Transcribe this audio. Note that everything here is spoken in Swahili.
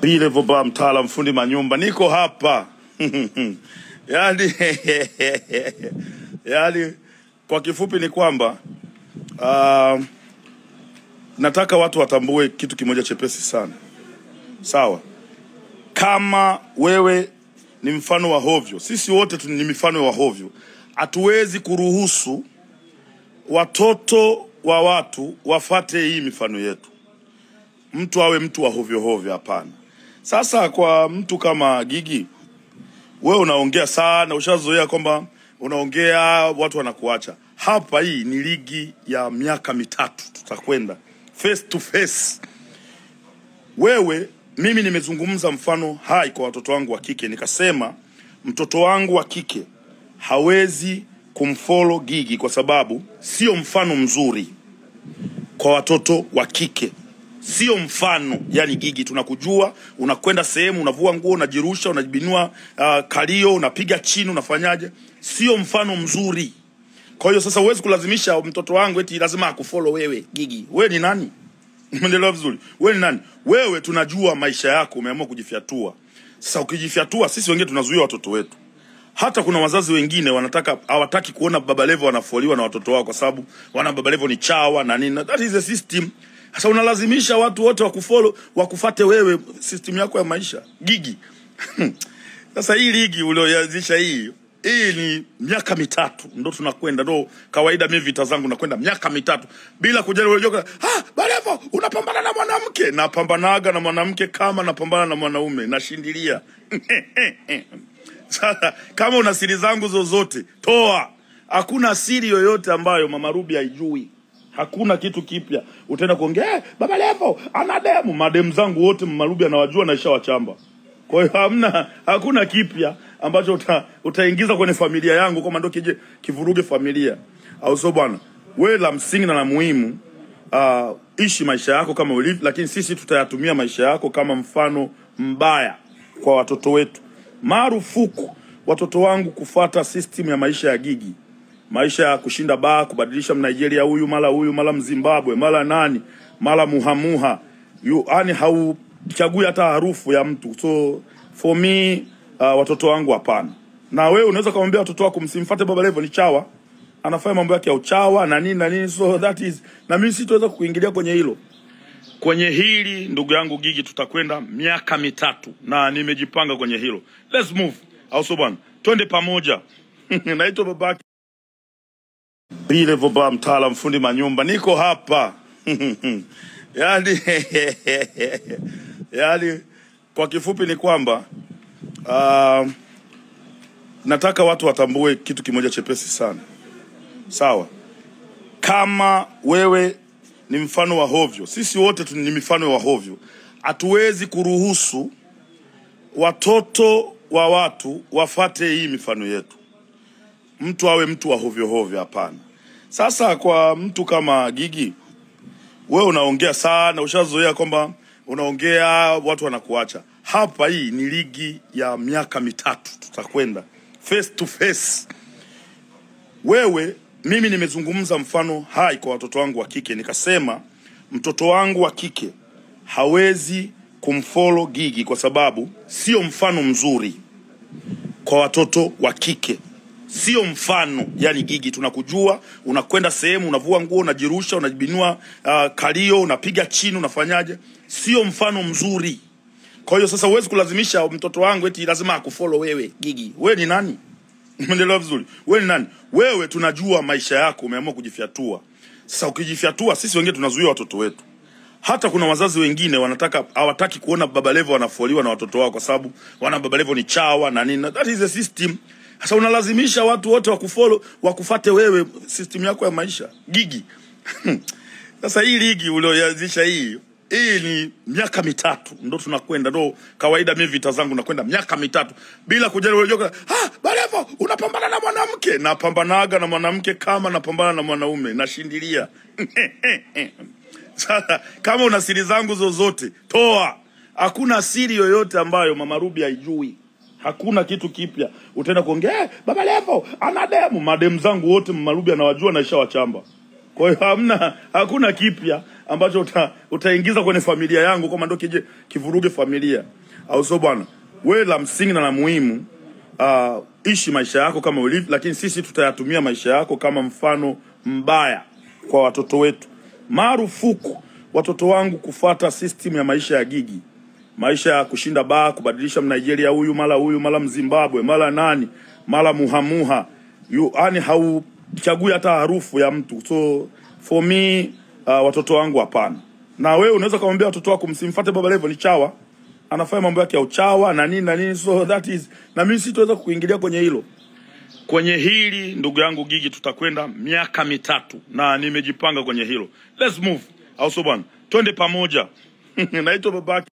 Bile Voba, mtaalam fundi manyumba, niko hapa yani, yani kwa kifupi ni kwamba uh, nataka watu watambue kitu kimoja chepesi sana, sawa? Kama wewe ni mfano wa hovyo, sisi wote ni mifano wa hovyo. Hatuwezi kuruhusu watoto wa watu wafate hii mifano yetu, mtu awe mtu wa hovyo hovyo, hapana. Sasa kwa mtu kama Gigi, wewe unaongea sana, ushazoea kwamba unaongea watu wanakuacha. Hapa hii ni ligi ya miaka mitatu, tutakwenda face to face. Wewe, mimi nimezungumza mfano hai kwa watoto wangu wa kike, nikasema mtoto wangu wa kike hawezi kumfollow Gigi kwa sababu sio mfano mzuri kwa watoto wa kike sio mfano yani Gigi, tunakujua unakwenda sehemu unavua nguo unajirusha unajibinua uh, kalio unapiga chini unafanyaje, sio mfano mzuri. Kwa hiyo sasa huwezi kulazimisha mtoto wangu eti lazima akufollow wewe Gigi. Wewe ni nani? Umeelewa vizuri? Wewe ni nani? Wewe tunajua maisha yako, umeamua kujifyatua. Sasa ukijifyatua, sisi wengine tunazuia watoto wetu hata kuna wazazi wengine wanataka hawataki kuona Baba Levo wanafoliwa na watoto wao kwa sababu wana Baba Levo ni chawa na nini. That is a system. Sasa unalazimisha watu wote wakufollow wakufate wewe, system yako ya maisha Gigi. Sasa hii ligi ulioanzisha hii hii ni miaka mitatu ndo tunakwenda, ndo kawaida. Mimi vita zangu nakwenda miaka mitatu bila kujali. Unajua, ah, Barevo unapambana na mwanamke. Napambanaga na mwanamke kama napambana na mwanaume, nashindilia Sasa kama una siri zangu zozote toa. Hakuna siri yoyote ambayo Mama Ruby haijui. Hakuna kitu kipya utaenda kuongea eh, Baba Levo ana demu. Mademu zangu wote Mmarubi anawajua na ishawachamba. Kwa hiyo hamna, hakuna kipya ambacho uta, utaingiza kwenye familia yangu kama ndo kije kivuruge familia, au sio bwana? Wewe la msingi na la muhimu uh, ishi maisha yako kama ulivyo, lakini sisi tutayatumia maisha yako kama mfano mbaya kwa watoto wetu. Marufuku watoto wangu kufata system ya maisha ya Gigi, maisha ya kushinda baa, kubadilisha Mnigeria huyu mara huyu mara Mzimbabwe mara nani mara muhamuha, yani hauchagui hata harufu ya mtu. So for me uh, watoto wangu hapana. Na wewe unaweza kumwambia watoto wako msimfuate Baba Levo, ni chawa, anafanya mambo yake ya uchawa na nini na nini, so that is, na mimi sitaweza kuingilia kwenye hilo kwenye hili ndugu yangu Gigi, tutakwenda miaka mitatu na nimejipanga kwenye hilo. Let's move, au sio bwana? Twende pamoja. Naitwa babake Bile Voba, mtaalam fundi manyumba, niko hapa yani, yani kwa kifupi ni kwamba uh, nataka watu watambue kitu kimoja chepesi sana, sawa? Kama wewe ni mfano wa hovyo, sisi wote ni mifano wa hovyo. Hatuwezi kuruhusu watoto wa watu wafate hii mifano yetu, mtu awe mtu wa hovyo hovyo, hapana. Sasa kwa mtu kama Gigi, wewe unaongea sana, ushazoea kwamba unaongea watu wanakuacha. Hapa hii ni ligi ya miaka mitatu, tutakwenda face to face. Wewe mimi nimezungumza mfano hai kwa watoto wangu wa kike, nikasema mtoto wangu wa kike hawezi kumfollow Gigi kwa sababu sio mfano mzuri kwa watoto wa kike, sio mfano yani Gigi, tunakujua unakwenda sehemu unavua nguo unajirusha unajibinua uh, kalio unapiga chini unafanyaje, sio mfano mzuri. Kwa hiyo sasa huwezi kulazimisha mtoto wangu eti lazima akufollow wewe Gigi. Wewe ni nani? Umeelewa vizuri? Wewe ni nani? Wewe tunajua maisha yako, umeamua kujifyatua. Sasa ukijifyatua, sisi wengine tunazuia watoto wetu. Hata kuna wazazi wengine wanataka hawataki kuona Baba Levo wanafoliwa na watoto wao kwa sababu wana Baba Levo ni chawa na nini. That is a system. Sasa unalazimisha watu wote wakufollow wakufate wewe, system yako ya maisha Gigi. Sasa hii ligi ulioanzisha hii hii ni miaka mitatu ndo tunakwenda, ndo kawaida. Mimi vita zangu nakwenda miaka mitatu bila kujali. Unajua, ah, Barevo unapambana na mwanamke. Napambanaga na mwanamke kama napambana na mwanaume, nashindilia. Sasa kama una siri zangu zozote toa. Hakuna siri yoyote ambayo Mama Ruby haijui. Hakuna kitu kipya utaenda kuongea eh, Baba Levo ana demu. Mademu zangu wote Mmarubi anawajua na ishawachamba. Kwa hiyo hamna, hakuna kipya ambacho uta, utaingiza kwenye familia yangu kama ndio kije kivuruge familia, au sio bwana? Wewe la msingi na la muhimu uh, ishi maisha yako kama ulivyo, lakini sisi tutayatumia maisha yako kama mfano mbaya kwa watoto wetu. Marufuku watoto wangu kufata system ya maisha ya gigi, maisha ya kushinda baa, kubadilisha Mnigeria huyu mara huyu mara Mzimbabwe mara nani mara muhamuha, yaani hauchagui hata harufu ya mtu. So for me uh, watoto wangu hapana. Na wewe unaweza kumwambia watoto wako msimfuate Baba Levo, ni chawa, anafanya mambo yake ya uchawa na nini na nini, so that is, na mimi sitaweza kuingilia kwenye hilo kwenye hili ndugu yangu Gigi, tutakwenda miaka mitatu na nimejipanga kwenye hilo. Let's move, au sio bwana? Twende pamoja. Naitwa babake.